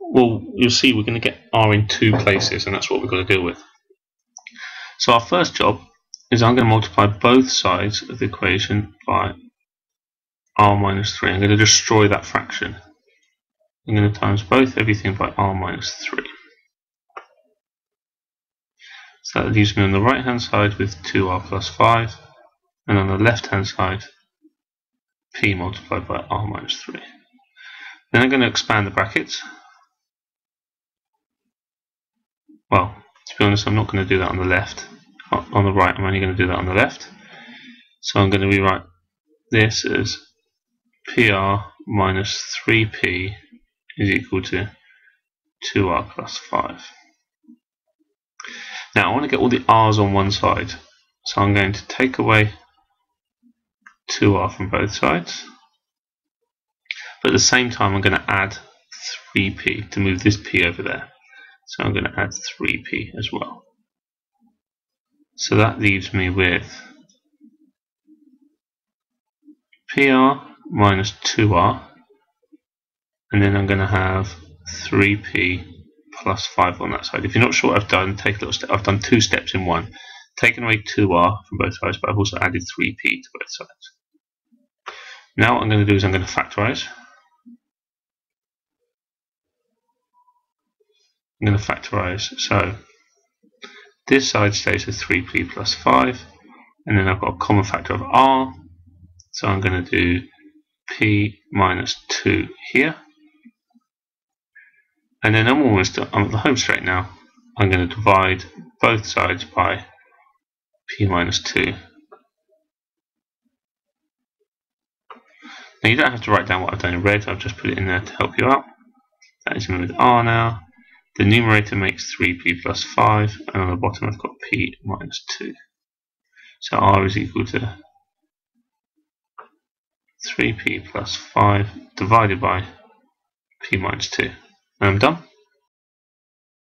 well, you'll see we're going to get r in two places, and that's what we've got to deal with. So our first job is I'm going to multiply both sides of the equation by r minus 3. I'm going to destroy that fraction. I'm going to times both everything by r minus 3. So that leaves me on the right hand side with 2r plus 5 and on the left hand side p multiplied by r minus 3. Then I'm going to expand the brackets. Well, to be honest, I'm not going to do that on the left. On the right, I'm only going to do that on the left. So I'm going to rewrite this as PR minus 3P is equal to 2R plus 5. Now I want to get all the R's on one side. So I'm going to take away 2R from both sides. But at the same time I'm going to add 3P to move this P over there. So I'm going to add 3P as well. So that leaves me with PR minus 2R and then I'm going to have 3P plus 5 on that side. If you're not sure what I've done, take a little step. I've done two steps in one. Taken away 2R from both sides, but I've also added 3P to both sides. Now what I'm going to do is I'm going to factorize. I'm going to factorize. So this side stays as 3p plus 5, and then I've got a common factor of r, so I'm going to do p minus 2 here. And then I'm almost I'm at the home straight now. I'm going to divide both sides by p minus 2. Now you don't have to write down what I've done in red, I've just put it in there to help you out. That is in with r now. The numerator makes 3p plus 5, and on the bottom I've got p minus 2. So r is equal to 3p plus 5 divided by p minus 2. And I'm done.